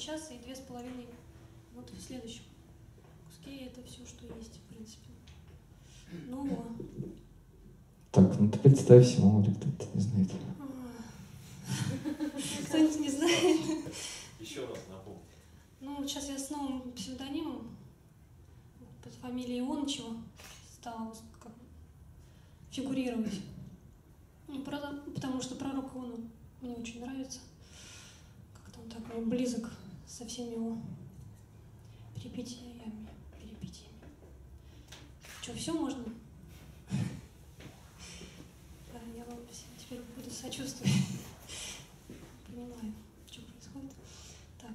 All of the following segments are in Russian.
сейчас и две с половиной минуты в следующем куске. Это все, что есть, в принципе. Ну, Так, ну ты представься, мало ли кто-то не знает. кто-нибудь не знает. Еще раз напомню. Ну, сейчас я с новым псевдонимом под фамилией Ионычева стала как фигурировать. Ну, правда, потому что пророк Иона мне очень нравится. Как-то он так мне близок со всеми перипетиями. перипетиями. Что, все можно? Я вам всем теперь буду сочувствовать. Понимаю, что происходит. Так.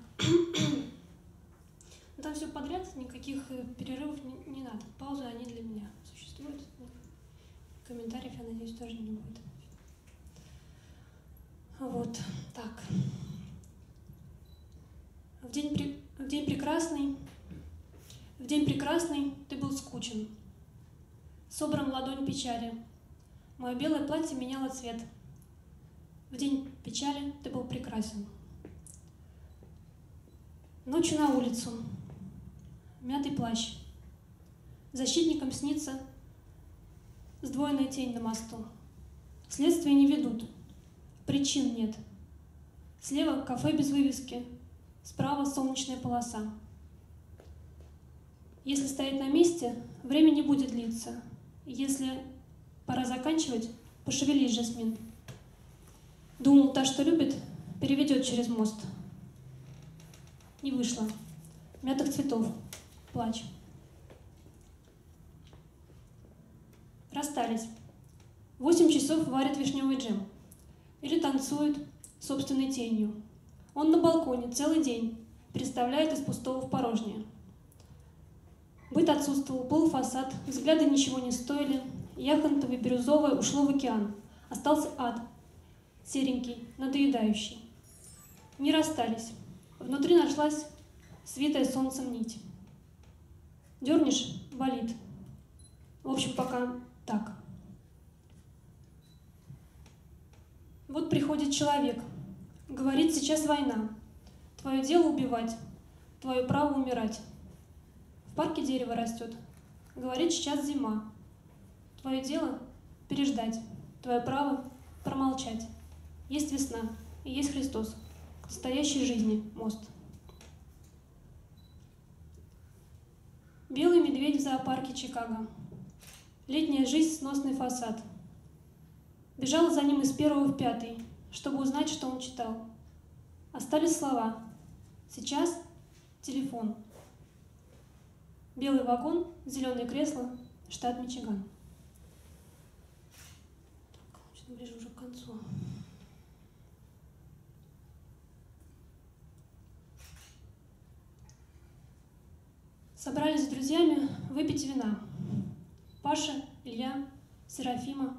Ну, Там все подряд, никаких э, перерывов не, не надо. Паузы, они для меня существуют. Комментариев, я надеюсь, тоже не будет. Вот, так. День, в день прекрасный, в день прекрасный ты был скучен. Собран ладонь печали. Мое белое платье меняло цвет. В день печали ты был прекрасен. Ночью на улицу. Мятый плащ. Защитникам снится сдвоенная тень на мосту. Следствия не ведут. Причин нет. Слева кафе без вывески. Справа солнечная полоса. Если стоять на месте, время не будет длиться. Если пора заканчивать, пошевелись, Жасмин. Думал, та, что любит, переведет через мост. Не вышло. Мятых цветов. Плач. Расстались. Восемь часов варят вишневый джем. Или танцуют собственной тенью. Он на балконе целый день, представляет из пустого в порожнее. Быт отсутствовал, был фасад, взгляды ничего не стоили, яхонтовое бирюзовое ушло в океан. Остался ад, серенький, надоедающий. Не расстались. Внутри нашлась свитая солнцем нить. Дернешь — болит. В общем, пока так. Вот приходит человек. Говорит, сейчас война. Твое дело убивать. Твое право умирать. В парке дерево растет. Говорит, сейчас зима. Твое дело переждать. Твое право промолчать. Есть весна и есть Христос. К настоящей жизни мост. Белый медведь в зоопарке Чикаго. Летняя жизнь, сносный фасад. Бежала за ним из первого в пятый, чтобы узнать, что он читал. Остались слова. Сейчас телефон. Белый вагон, зеленое кресло, штат Мичиган. Так, что-то ближе уже к концу. Собрались с друзьями выпить вина. Паша, Илья, Серафима,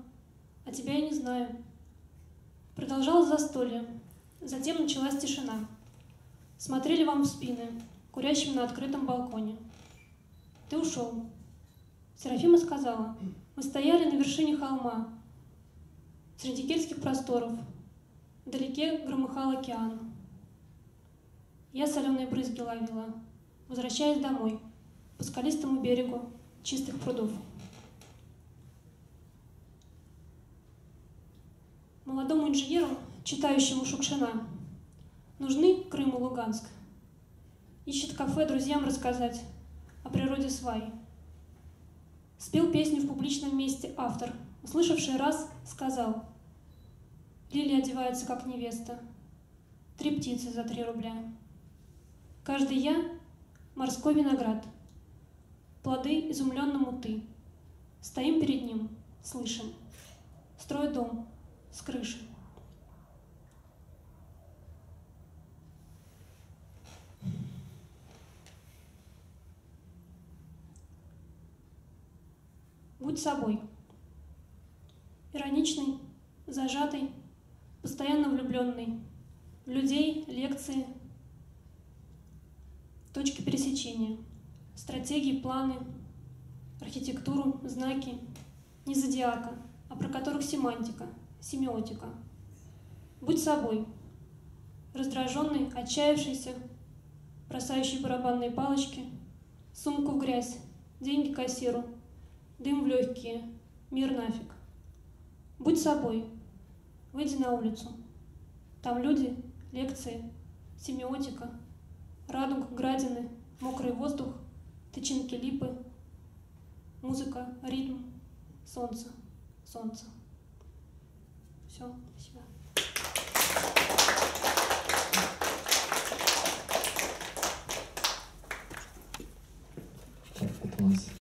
а тебя я не знаю. Продолжалось застолье. Затем началась тишина. Смотрели вам в спины, курящим на открытом балконе. Ты ушел. Серафима сказала, мы стояли на вершине холма, среди кельтских просторов. Вдалеке громыхал океан. Я соленые брызги ловила, возвращаясь домой, по скалистому берегу чистых прудов. Молодому инженеру, читающему Шукшина, нужны Крым и Луганск. Ищет кафе друзьям рассказать о природе свай. Спел песню в публичном месте автор, услышавший раз, сказал Лилия одевается как невеста, три птицы за три рубля. Каждый я — морской виноград, плоды изумленному ты. Стоим перед ним, слышим, строит дом с крыши. Будь собой. Ироничный, зажатый, постоянно влюбленный. людей, лекции, точки пересечения, стратегии, планы, архитектуру, знаки, не зодиака, а про которых семантика, семиотика. Будь собой, раздраженный, отчаявшийся, бросающий барабанные палочки, сумку в грязь, деньги кассиру, дым в легкие, мир нафиг. Будь собой, выйди на улицу. Там люди, лекции, семиотика, радуга, градины, мокрый воздух, тычинки липы, музыка, ритм, солнце, солнце. Все, спасибо.